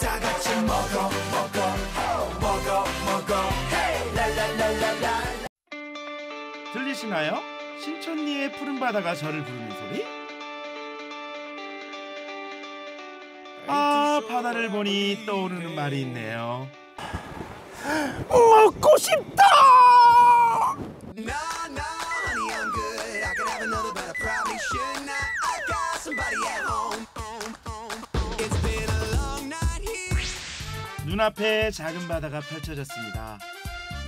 다 같이 먹어 먹어 먹어 먹어 헤이 랄랄랄랄라 들리시나요? 신천리의 푸른 바다가 저를 부르는 소리? 아 바다를 보니 떠오르는 말이 있네요. 먹고 싶다. 눈앞에 작은 바다가 펼쳐졌습니다.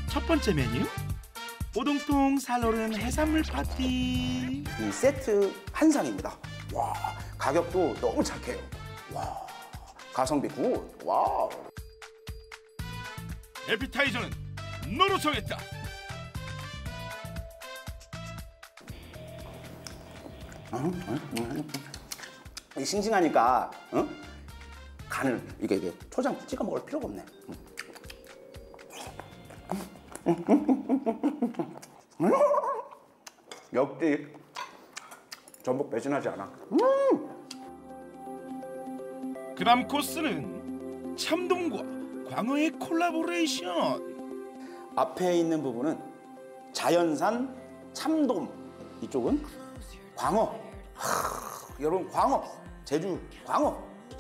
첫 번째 메뉴 오동통 살오른 해산물 파티. 이 세트 한 상입니다. 와 가격도 너무 착해요. 와 가성비 good. Wow. 에피타이저는 너로 정했다. 이 싱싱하니까 어? 간을 이게, 이게 초장 찍어 먹을 필요가 없네. 음. 역시 전복 배신하지 않아. 그다음 코스는 참돔과 광어의 콜라보레이션. 앞에 있는 부분은 자연산 참돔 이쪽은 광어 하, 여러분 광어 제주 광어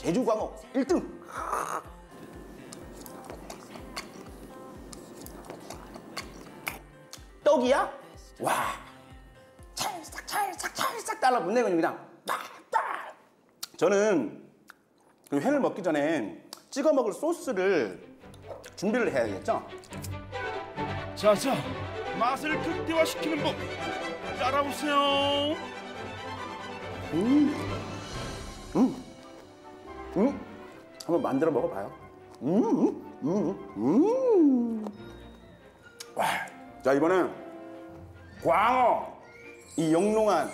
제주 광어 1등 떡이야? 와 찰싹 찰싹 찰싹 달라붙네 그냥 그냥 빡빡 저는 그 회를 먹기 전에 찍어 먹을 소스를 준비를 해야겠죠? 자자 맛을 극대화시키는 법 따라오세요. 음, 한번 만들어 먹어봐요. 음, 음, 음. 와, 자 이번엔 광어 이 영롱한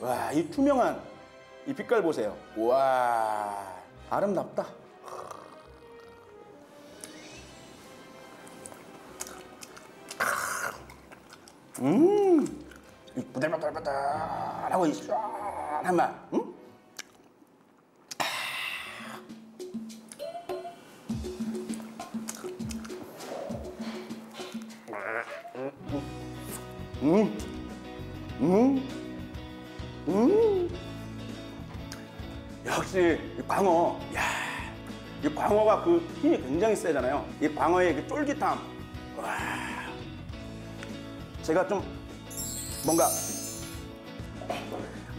와, 이 투명한 이 빛깔 보세요. 와, 아름답다. 음, 이 부들부들부들하고 이 시원한 맛. 음? 음, 음, 음. 역시 이 광어, 야, 이 광어가 그 힘이 굉장히 세잖아요. 이 광어의 그 쫄깃함, 와, 제가 좀 뭔가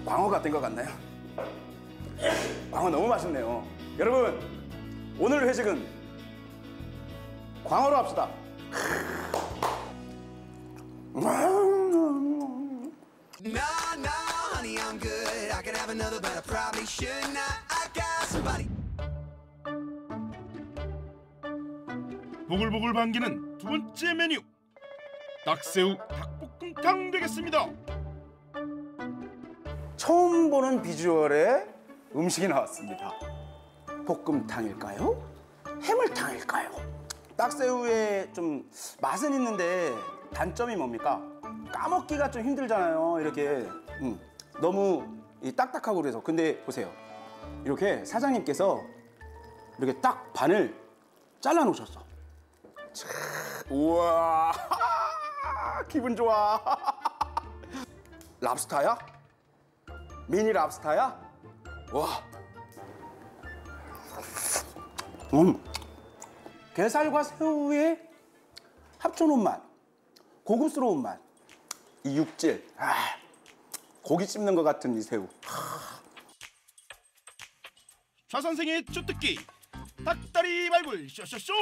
광어가 된 것 같나요? 광어 너무 맛있네요. 여러분, 오늘 회식은 광어로 합시다. 보글보글 반기는 두 번째 메뉴 딱새우 닭볶음탕 되겠습니다. 처음 보는 비주얼의 음식이 나왔습니다. 볶음탕일까요? 해물탕일까요? 딱새우의 좀 맛은 있는데 단점이 뭡니까? 까먹기가 좀 힘들잖아요. 이렇게 음, 너무 이 딱딱하고 그래서 근데 보세요. 이렇게 사장님께서 이렇게 딱 반을 잘라 놓으셨어. 참, 우와 기분 좋아. 랍스타야? 미니 랍스타야? 와. 음. 게살과 새우의 합쳐놓은 맛. 고급스러운 맛. 이 육질. 아. 고기 씹는 것 같은 이 새우. 좌 선생의 주특기 닭다리 발굴 쇼쇼쇼.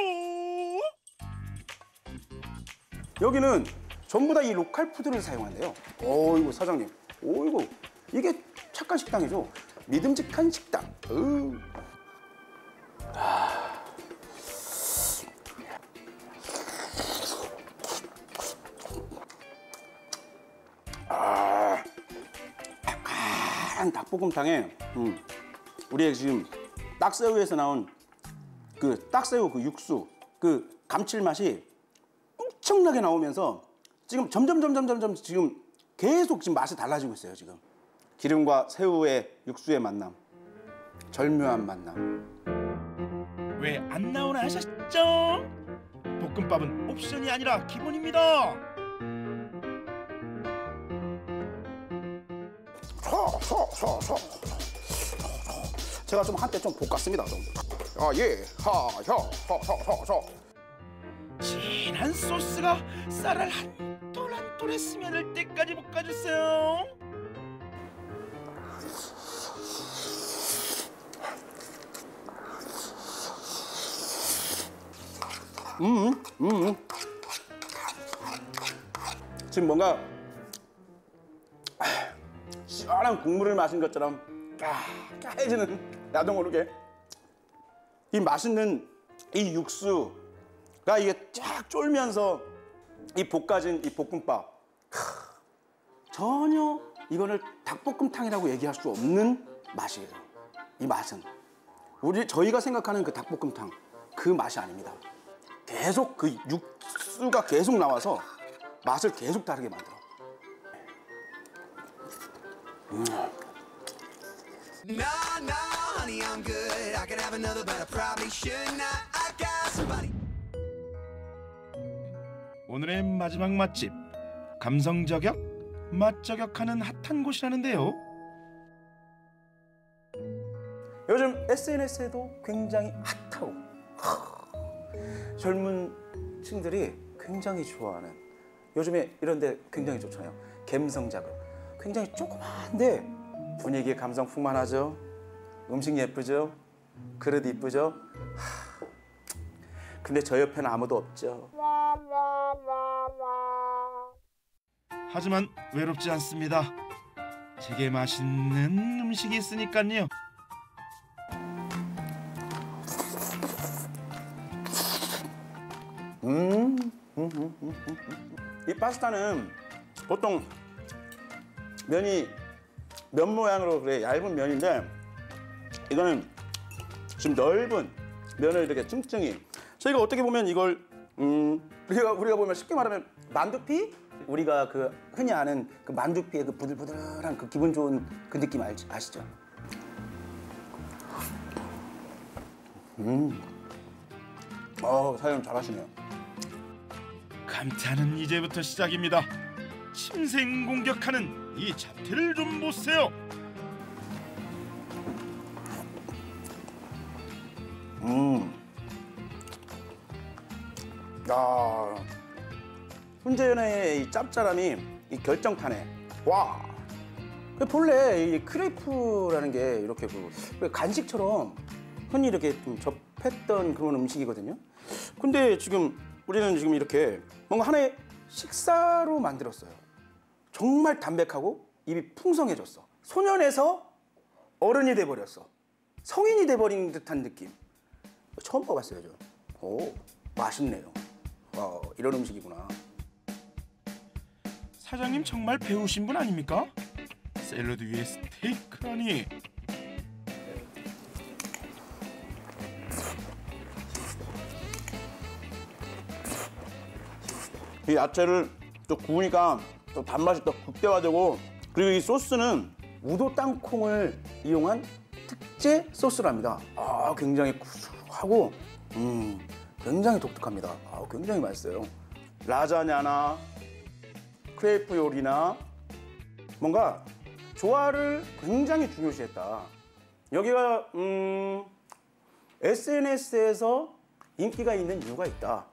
여기는 전부 다 이 로컬 푸드를 사용한대요. 어이구 사장님. 어이구 이게 착한 식당이죠. 믿음직한 식당. 으. 아. 닭볶음탕에 음, 우리의 지금 딱새우에서 나온 그 딱새우 그 육수 그 감칠맛이 엄청나게 나오면서 지금 점점 점점 점점 지금 계속 지금 맛이 달라지고 있어요 지금 기름과 새우의 육수의 만남 절묘한 만남 왜 안 나오나 하셨죠? 볶음밥은 옵션이 아니라 기본입니다. 서서서서 제가 좀 한때 좀 볶았습니다 좀. 아예 하혀서서서 진한 소스가 쌀을 한톨 한 톨에 스며들 때까지 볶아주세요. 지금 뭔가 아, 시원한 국물을 마신 것처럼 까해지는 나도 모르게 이 맛있는 이 육수 가 이게 쫙 쫄면서 이 볶아진 이 볶음밥 크, 전혀 이거를 닭볶음탕이라고 얘기할 수 없는 맛이에요. 이 맛은 우리 저희가 생각하는 그 닭볶음탕 그 맛이 아닙니다. 계속 그 육수가 계속 나와서 맛을 계속 다르게 만들어. No, no, honey, 오늘의 마지막 맛집 감성 저격 맛 저격하는 핫한 곳이라는데요. 요즘 SNS에도 굉장히 핫하고 하, 젊은 층들이 굉장히 좋아하는 요즘에 이런 데 굉장히 좋잖아요. 감성 자극. 굉장히 조그만데 분위기에 감성 풍만하죠. 음식 예쁘죠. 그릇 이쁘죠. 하, 근데 저 옆에는 아무도 없죠. 하지만 외롭지 않습니다. 되게 맛있는 음식이 있으니까요. 이 파스타는 보통 면이 면 모양으로 그래 얇은 면인데 이거는 지금 넓은 면을 이렇게 층층이 저희가 어떻게 보면 이걸 음 우리가 우리가 보면 쉽게 말하면 만두피 우리가 그 흔히 아는 그 만두피의 그 부들부들한 그 기분 좋은 그 느낌 알지 아시죠? 음, 어 사장님 잘하시네요. 감탄은 이제부터 시작입니다. 침생 공격하는 이 자태를 좀 보세요. 야, 훈제연어의 이 짭짤함이 이 결정타네. 와. 그 본래 이 크레이프라는 게 이렇게 그왜 간식처럼 흔히 이렇게 좀 접했던 그런 음식이거든요. 근데 지금 우리는 지금 이렇게 뭔가 하나의 식사로 만들었어요. 정말 담백하고 입이 풍성해졌어. 소년에서 어른이 돼 버렸어. 성인이 돼 버린 듯한 느낌. 처음 먹어봤어요, 저. 오, 맛있네요. 와, 이런 음식이구나. 사장님 정말 배우신 분 아닙니까? 샐러드 위에 스테이크라니. 이 야채를 또 구우니까 또 단맛이 더 극대화되고 그리고 이 소스는 우도 땅콩을 이용한 특제 소스랍니다. 아, 굉장히 구수하고 음, 굉장히 독특합니다. 아, 굉장히 맛있어요. 라자냐나 크레이프 요리나 뭔가 조화를 굉장히 중요시했다. 여기가 음, SNS에서 인기가 있는 이유가 있다.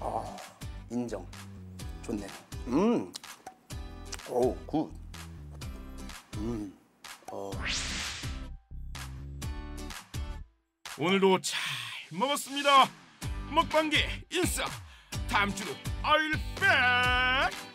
아, 인정. 좋네요. 음. 오, 굿. 음. 어. 오늘도 잘 먹었습니다. 먹방계 인싸. 다음 주는 I'll back.